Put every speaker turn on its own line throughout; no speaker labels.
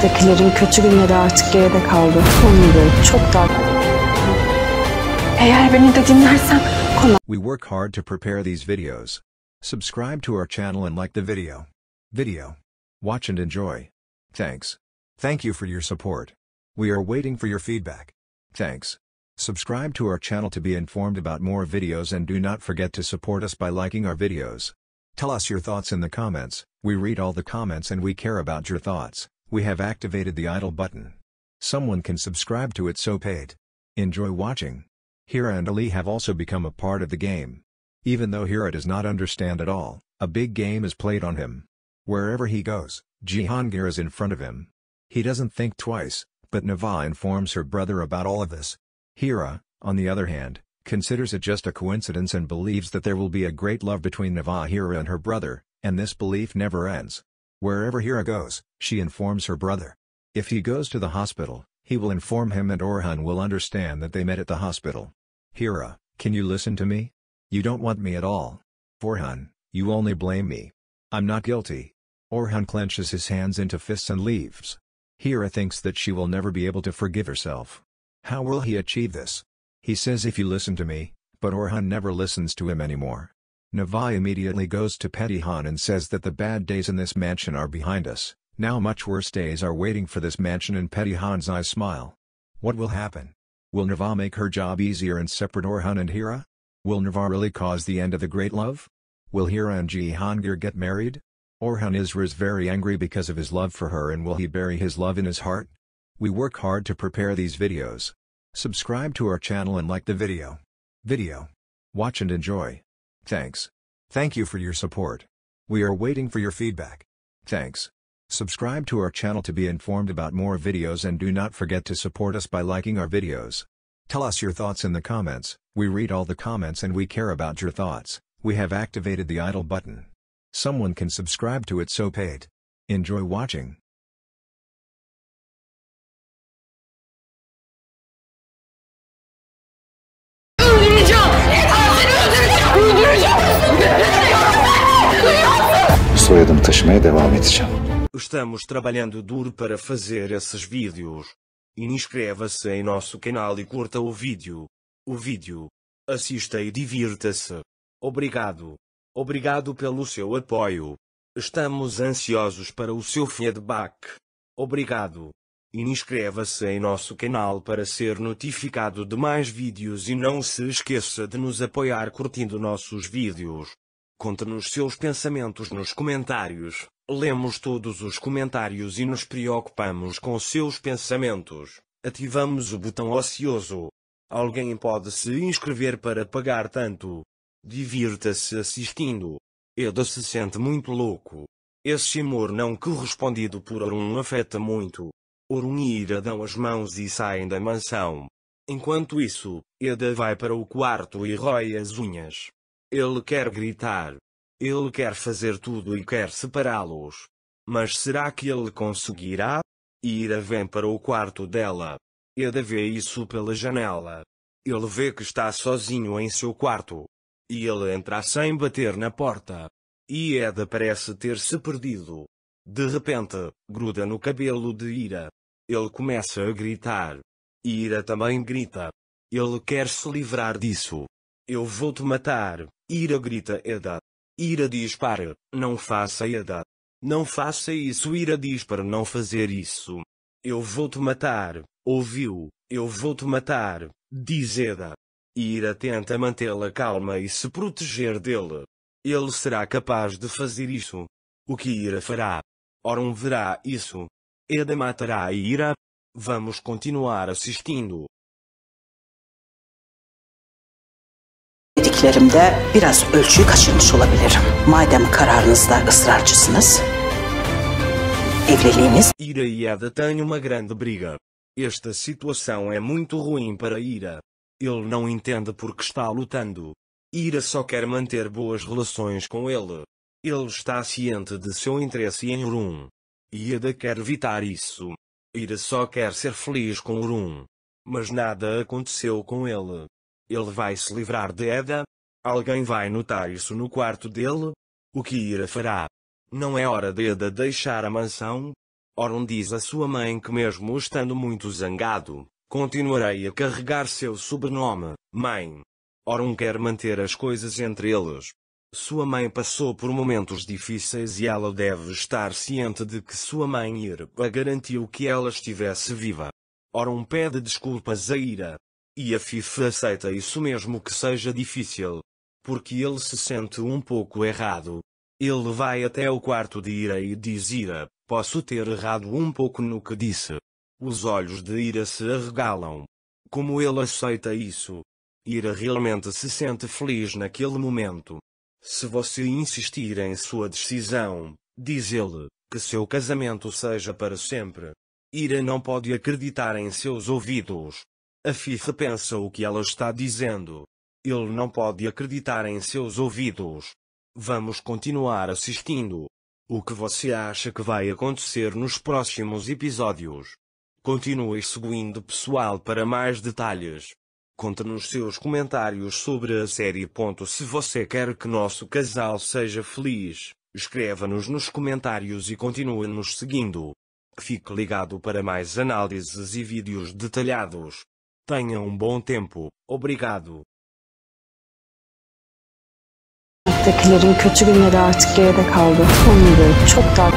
Kötü günleri artık geride kaldı. Çok daha... Eğer beni de dinlersen
We work hard to prepare these videos. Subscribe to our channel and like the video. Video. Watch and enjoy. Thanks. Thank you for your support. We are waiting for your feedback. Thanks. Subscribe to our channel to be informed about more videos and do not forget to support us by liking our videos. Tell us your thoughts in the comments, we read all the comments and we care about your thoughts. We have activated the idle button. Someone can subscribe to it so paid. Enjoy watching. Hira and Ali have also become a part of the game. Even though Hira does not understand at all, a big game is played on him. Wherever he goes, Jihangir is in front of him. He doesn't think twice, but Nava informs her brother about all of this. Hira, on the other hand, considers it just a coincidence and believes that there will be a great love between Nava Hira and her brother, and this belief never ends. Wherever Hira goes, she informs her brother. If he goes to the hospital, he will inform him and Orhan will understand that they met at the hospital. Hira, can you listen to me? You don't want me at all. Orhan, you only blame me. I'm not guilty. Orhan clenches his hands into fists and leaves. Hira thinks that she will never be able to forgive herself. How will he achieve this? He says if you listen to me, but Orhan never listens to him anymore. Navai immediately goes to Petihan and says that the bad days in this mansion are behind us, now much worse days are waiting for this mansion and Petihan's eyes smile. What will happen? Will Nava make her job easier and separate Orhan and Hira? Will Nava really cause the end of the great love? Will Hira and Jihangir get married? Orhan Isra is very angry because of his love for her and will he bury his love in his heart? We work hard to prepare these videos. Subscribe to our channel and like the video. Video. Watch and enjoy. Thanks. Thank you for your support. We are waiting for your feedback. Thanks. Subscribe to our channel to be informed about more videos and do not forget to support us by liking our videos. Tell us your thoughts in the comments, we read all the comments and we care about your thoughts. We have activated the idle button. Someone can subscribe to it so paid. Enjoy watching.
Soyadımı taşımaya devam edeceğim.
Estamos trabalhando duro para fazer esses vídeos. Inscreva-se em nosso canal e curta o vídeo. O vídeo. Assista e divirta-se. Obrigado. Obrigado pelo seu apoio. Estamos ansiosos para o seu feedback. Obrigado. Inscreva-se em nosso canal para ser notificado de mais vídeos e não se esqueça de nos apoiar curtindo nossos vídeos. Conte-nos seus pensamentos nos comentários. Lemos todos os comentários e nos preocupamos com seus pensamentos. Ativamos o botão ocioso. Alguém pode se inscrever para pagar tanto. Divirta-se assistindo. Eda se sente muito louco. Esse amor não correspondido por Orun afeta muito. Orun e Ira dão as mãos e saem da mansão. Enquanto isso, Eda vai para o quarto e rói as unhas. Ele quer gritar. Ele quer fazer tudo e quer separá-los. Mas será que ele conseguirá? Ira vem para o quarto dela. Eda vê isso pela janela. Ele vê que está sozinho em seu quarto. E ele entra sem bater na porta. E Eda parece ter se perdido. De repente, gruda no cabelo de Ira. Ele começa a gritar. Ira também grita. Ele quer se livrar disso. Eu vou te matar. Ira grita Eda. Ira diz para, não faça Eda. Não faça isso. Ira diz para não fazer isso. Eu vou te matar. Ouviu? Eu vou te matar. Diz Eda. Ira tenta mantê-la calma e se proteger dele. Ele será capaz de fazer isso. O que Ira fará? Orun verá isso. Eda matará Ira? Vamos continuar assistindo.
Biraz ölçüyü kaçırmış olabilirim. Madem kararınızda ısrarcısınız,
Ira e Eda têm uma grande briga. Esta situação é muito ruim para Ira. Ele não entende por que está lutando. Ira só quer manter boas relações com ele. Ele está ciente de seu interesse em Urum. E Eda quer evitar isso. Ira só quer ser feliz com Urum. Mas nada aconteceu com ele. Ele vai se livrar de Eda? Alguém vai notar isso no quarto dele? O que Ira fará? Não é hora de Eda deixar a mansão? Oron diz a sua mãe que mesmo estando muito zangado, continuarei a carregar seu sobrenome, mãe. Oron quer manter as coisas entre eles. Sua mãe passou por momentos difíceis e ela deve estar ciente de que sua mãe Ira garantiu que ela estivesse viva. Oron pede desculpas a Ira. E a Fifa aceita isso mesmo que seja difícil. Porque ele se sente um pouco errado. Ele vai até o quarto de Ira e diz Ira, posso ter errado um pouco no que disse. Os olhos de Ira se arregalam. Como ele aceita isso? Ira realmente se sente feliz naquele momento. Se você insistir em sua decisão, diz ele, que seu casamento seja para sempre. Ira não pode acreditar em seus ouvidos. A FIFA pensa o que ela está dizendo. Ele não pode acreditar em seus ouvidos. Vamos continuar assistindo. O que você acha que vai acontecer nos próximos episódios? Continue seguindo pessoal para mais detalhes. Conte-nos seus comentários sobre a série. Se você quer que nosso casal seja feliz, escreva-nos nos comentários e continue nos seguindo. Fique ligado para mais análises e vídeos detalhados. Tenha um bom tempo. Obrigado.
Tekilerin kötü günleri artık geride kaldı. Sonları çok daha...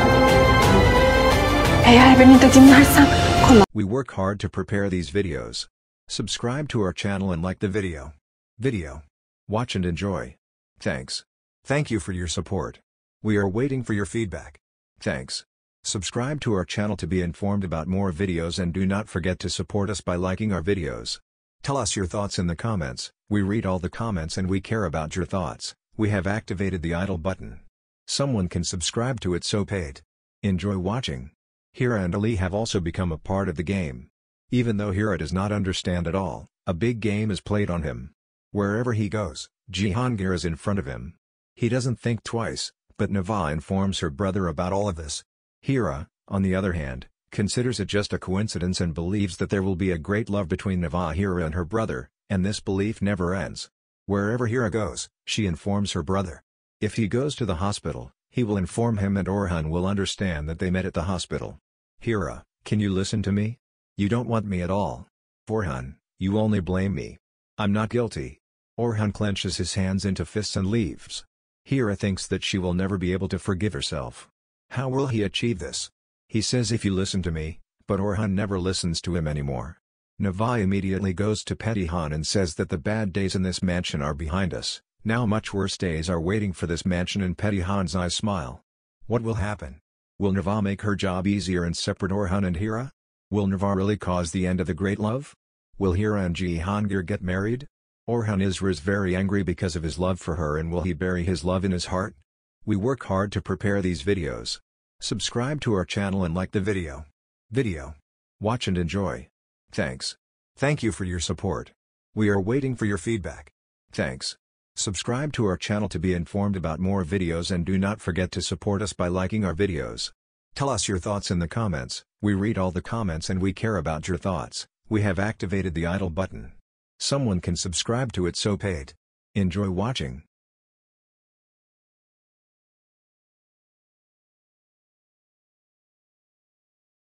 Eğer beni de dinlersen konu
We work hard to prepare these videos. Subscribe to our channel and like the video. Video. Watch and enjoy. Thanks. Thank you for your support. We are waiting for your feedback. Thanks. Subscribe to our channel to be informed about more videos and do not forget to support us by liking our videos. Tell us your thoughts in the comments, we read all the comments and we care about your thoughts. We have activated the idle button. Someone can subscribe to it so paid. Enjoy watching. Hira and Ali have also become a part of the game. Even though Hira does not understand at all, a big game is played on him. Wherever he goes, Jihangir is in front of him. He doesn't think twice, but Nava informs her brother about all of this. Hira, on the other hand, considers it just a coincidence and believes that there will be a great love between Nava Hira and her brother, and this belief never ends. Wherever Hira goes, she informs her brother. If he goes to the hospital, he will inform him and Orhan will understand that they met at the hospital. Hira, can you listen to me? You don't want me at all. Orhan, you only blame me. I'm not guilty. Orhan clenches his hands into fists and leaves. Hira thinks that she will never be able to forgive herself. How will he achieve this? He says if you listen to me, but Orhan never listens to him anymore. Navai immediately goes to Petihan and says that the bad days in this mansion are behind us, now much worse days are waiting for this mansion and Petihan's eyes smile. What will happen? Will Nava make her job easier and separate Orhan and Hira? Will Nava really cause the end of the great love? Will Hira and Jihangir get married? Orhan Isra is very angry because of his love for her and will he bury his love in his heart? We work hard to prepare these videos. Subscribe to our channel and like the video. Video. Watch and enjoy. Thanks. Thank you for your support. We are waiting for your feedback. Thanks. Subscribe to our channel to be informed about more videos and do not forget to support us by liking our videos. Tell us your thoughts in the comments, we read all the comments and we care about your thoughts, we have activated the idle button. Someone can subscribe to it so paid. Enjoy watching.